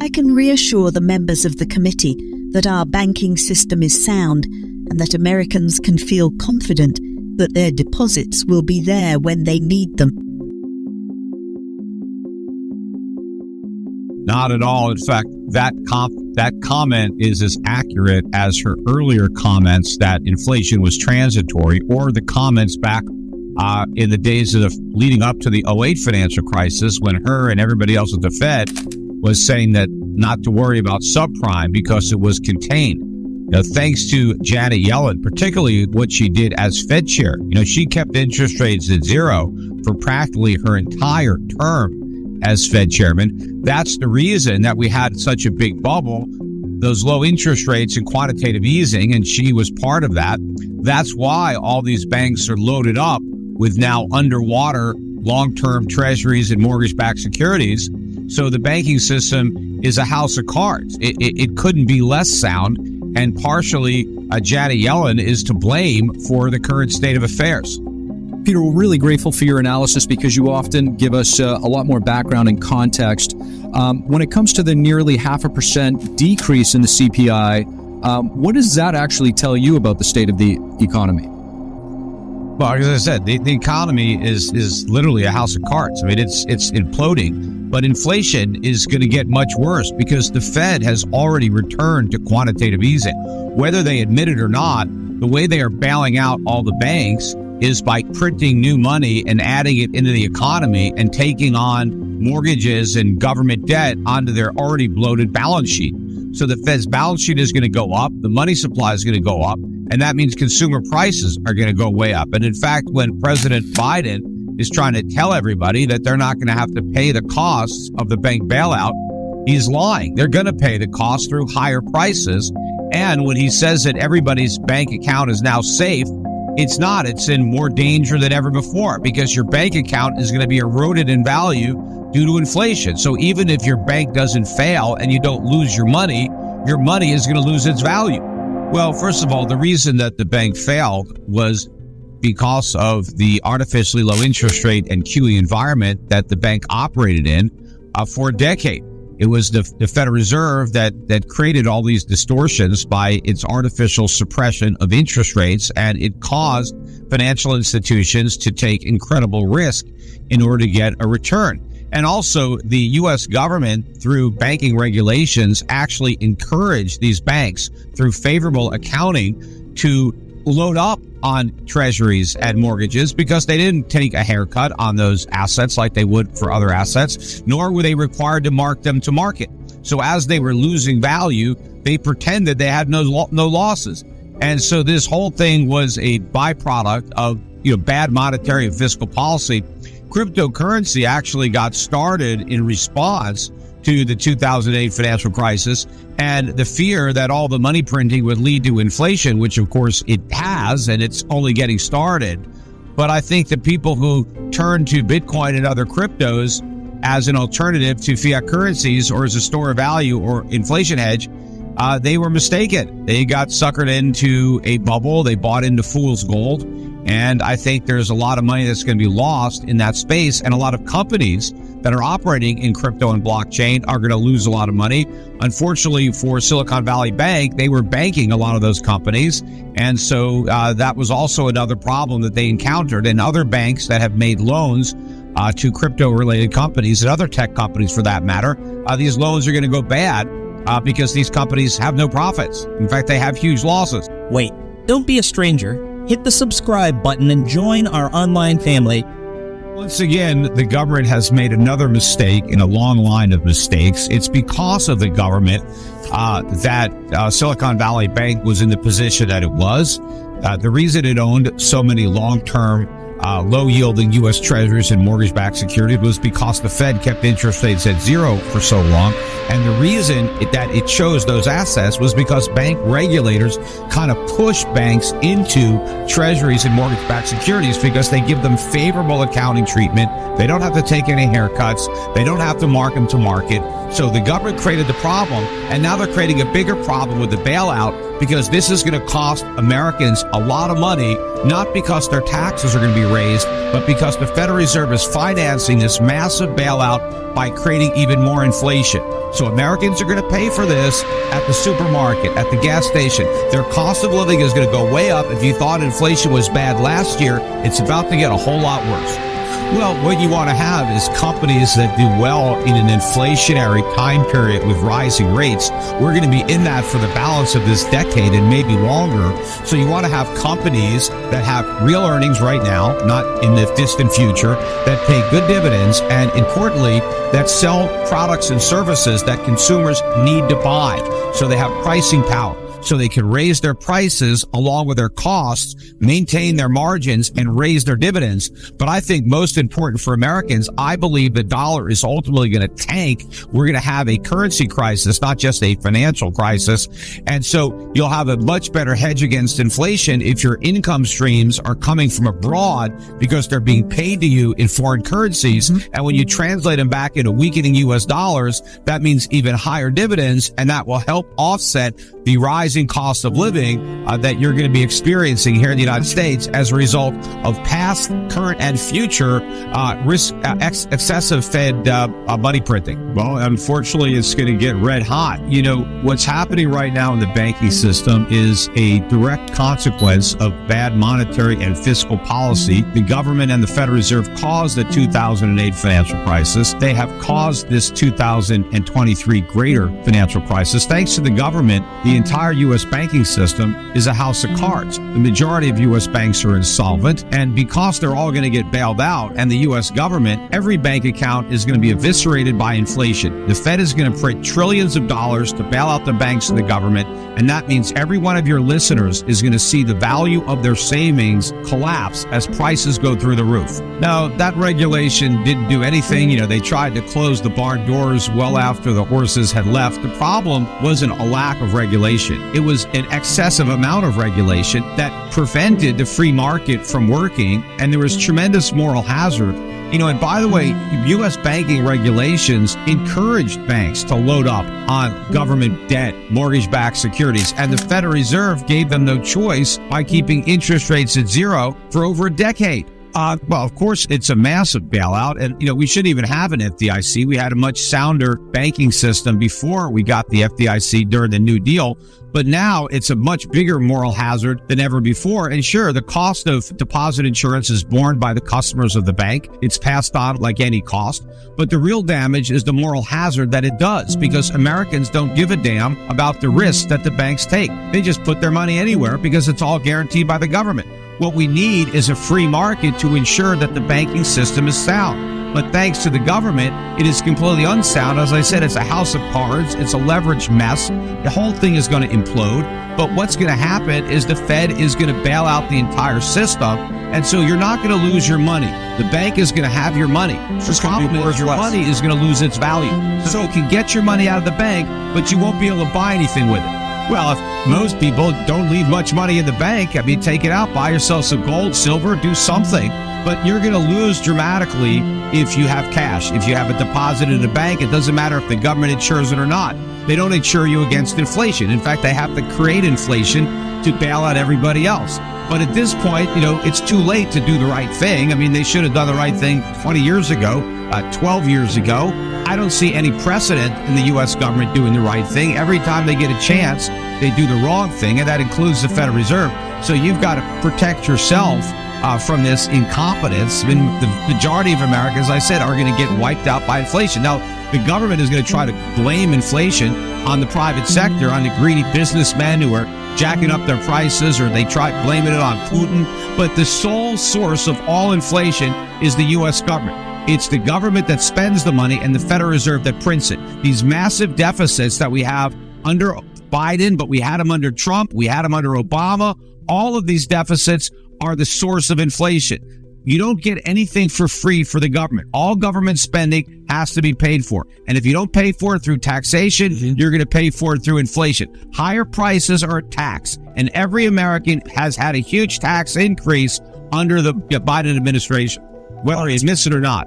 I can reassure the members of the committee that our banking system is sound and that Americans can feel confident that their deposits will be there when they need them. Not at all. In fact, that comp- that comment is as accurate as her earlier comments that inflation was transitory, or the comments back uh, in the days of the leading up to the 08 financial crisis when her and everybody else at the Fed was saying that not to worry about subprime because it was contained. Know, thanks to Janet Yellen, particularly what she did as Fed chair. You know, she kept interest rates at zero for practically her entire term as Fed chairman. That's the reason that we had such a big bubble, those low interest rates and quantitative easing, and she was part of that. That's why all these banks are loaded up with now underwater long term treasuries and mortgage backed securities. So the banking system is a house of cards. It, it, it couldn't be less sound. And partially, uh, Janet Yellen is to blame for the current state of affairs. Peter, we're really grateful for your analysis because you often give us uh, a lot more background and context. Um, when it comes to the nearly half a percent decrease in the CPI, um, what does that actually tell you about the state of the economy? Well, as I said, the, the economy is is literally a house of cards. I mean, it's it's imploding, but inflation is going to get much worse because the Fed has already returned to quantitative easing. Whether they admit it or not, the way they are bailing out all the banks is by printing new money and adding it into the economy and taking on mortgages and government debt onto their already bloated balance sheet. So the Fed's balance sheet is going to go up, the money supply is going to go up, and that means consumer prices are going to go way up. And in fact, when President Biden is trying to tell everybody that they're not going to have to pay the costs of the bank bailout, he's lying. They're going to pay the cost through higher prices. And when he says that everybody's bank account is now safe, it's not. It's in more danger than ever before because your bank account is going to be eroded in value due to inflation. So even if your bank doesn't fail and you don't lose your money, your money is going to lose its value. Well, first of all, the reason that the bank failed was because of the artificially low interest rate and QE environment that the bank operated in uh, for a decade. It was the, the Federal Reserve that, that created all these distortions by its artificial suppression of interest rates, and it caused financial institutions to take incredible risk in order to get a return. And also, the U.S. government, through banking regulations, actually encouraged these banks through favorable accounting to load up on treasuries and mortgages because they didn't take a haircut on those assets like they would for other assets, nor were they required to mark them to market. So as they were losing value, they pretended they had no no losses. And so this whole thing was a byproduct of you know bad monetary and fiscal policy cryptocurrency actually got started in response to the 2008 financial crisis and the fear that all the money printing would lead to inflation, which of course it has, and it's only getting started. But I think the people who turn to Bitcoin and other cryptos as an alternative to fiat currencies or as a store of value or inflation hedge, uh, they were mistaken. They got suckered into a bubble. They bought into fool's gold. And I think there's a lot of money that's going to be lost in that space. And a lot of companies that are operating in crypto and blockchain are going to lose a lot of money. Unfortunately for Silicon Valley Bank, they were banking a lot of those companies. And so uh, that was also another problem that they encountered. And other banks that have made loans uh, to crypto related companies and other tech companies for that matter, uh, these loans are going to go bad uh, because these companies have no profits. In fact, they have huge losses. Wait, don't be a stranger hit the subscribe button and join our online family. Once again, the government has made another mistake in a long line of mistakes. It's because of the government uh, that uh, Silicon Valley Bank was in the position that it was. Uh, the reason it owned so many long term uh, low yielding U.S. treasuries and mortgage backed securities was because the Fed kept interest rates at zero for so long. And the reason it, that it chose those assets was because bank regulators kind of push banks into treasuries and mortgage backed securities because they give them favorable accounting treatment. They don't have to take any haircuts. They don't have to mark them to market. So the government created the problem, and now they're creating a bigger problem with the bailout because this is going to cost Americans a lot of money, not because their taxes are going to be raised, but because the Federal Reserve is financing this massive bailout by creating even more inflation. So Americans are going to pay for this at the supermarket, at the gas station. Their cost of living is going to go way up. If you thought inflation was bad last year, it's about to get a whole lot worse. Well, what you want to have is companies that do well in an inflationary time period with rising rates. We're going to be in that for the balance of this decade and maybe longer. So you want to have companies that have real earnings right now, not in the distant future, that pay good dividends, and importantly, that sell products and services that consumers need to buy. So they have pricing power so they can raise their prices along with their costs, maintain their margins and raise their dividends. But I think most important for Americans, I believe the dollar is ultimately going to tank. We're going to have a currency crisis, not just a financial crisis. And so you'll have a much better hedge against inflation if your income streams are coming from abroad because they're being paid to you in foreign currencies. Mm-hmm. And when you translate them back into weakening US dollars, that means even higher dividends and that will help offset the rising cost of living uh, that you're going to be experiencing here in the United States as a result of past, current, and future uh, risk uh, ex- excessive Fed uh, uh, money printing. Well, unfortunately, it's going to get red hot. You know what's happening right now in the banking system is a direct consequence of bad monetary and fiscal policy. The government and the Federal Reserve caused the 2008 financial crisis. They have caused this 2023 greater financial crisis. Thanks to the government, the entire U.S. banking system is a house of cards. The majority of U.S. banks are insolvent, and because they're all going to get bailed out, and the U.S. government, every bank account is going to be eviscerated by inflation. The Fed is going to print trillions of dollars to bail out the banks and the government, and that means every one of your listeners is going to see the value of their savings collapse as prices go through the roof. Now, that regulation didn't do anything. You know, they tried to close the barn doors well after the horses had left. The problem wasn't a lack of regulation regulation. It was an excessive amount of regulation that prevented the free market from working, and there was tremendous moral hazard. You know, and by the way, U.S. banking regulations encouraged banks to load up on government debt, mortgage backed securities, and the Federal Reserve gave them no choice by keeping interest rates at zero for over a decade. Uh, well, of course, it's a massive bailout. And, you know, we shouldn't even have an FDIC. We had a much sounder banking system before we got the FDIC during the New Deal. But now it's a much bigger moral hazard than ever before. And sure, the cost of deposit insurance is borne by the customers of the bank. It's passed on like any cost. But the real damage is the moral hazard that it does because Americans don't give a damn about the risks that the banks take. They just put their money anywhere because it's all guaranteed by the government. What we need is a free market to ensure that the banking system is sound. But thanks to the government, it is completely unsound. As I said, it's a house of cards. It's a leveraged mess. The whole thing is going to implode. But what's going to happen is the Fed is going to bail out the entire system. And so you're not going to lose your money. The bank is going to have your money. The problem is your less. money is going to lose its value. So you can get your money out of the bank, but you won't be able to buy anything with it. Well, if most people don't leave much money in the bank, I mean, take it out, buy yourself some gold, silver, do something. But you're going to lose dramatically if you have cash. If you have a deposit in a bank, it doesn't matter if the government insures it or not. They don't insure you against inflation. In fact, they have to create inflation to bail out everybody else. But at this point, you know, it's too late to do the right thing. I mean, they should have done the right thing 20 years ago, uh, 12 years ago. I don't see any precedent in the U.S. government doing the right thing. Every time they get a chance, they do the wrong thing, and that includes the Federal Reserve. So you've got to protect yourself uh, from this incompetence. The majority of Americans, I said, are going to get wiped out by inflation. Now, the government is going to try to blame inflation on the private sector, on the greedy businessmen who are jacking up their prices, or they try blaming it on Putin. But the sole source of all inflation is the U.S. government. It's the government that spends the money and the Federal Reserve that prints it. These massive deficits that we have under Biden, but we had them under Trump, we had them under Obama. All of these deficits are the source of inflation. You don't get anything for free for the government. All government spending has to be paid for. And if you don't pay for it through taxation, mm-hmm. you're going to pay for it through inflation. Higher prices are a tax. And every American has had a huge tax increase under the Biden administration, whether he's missed it or not.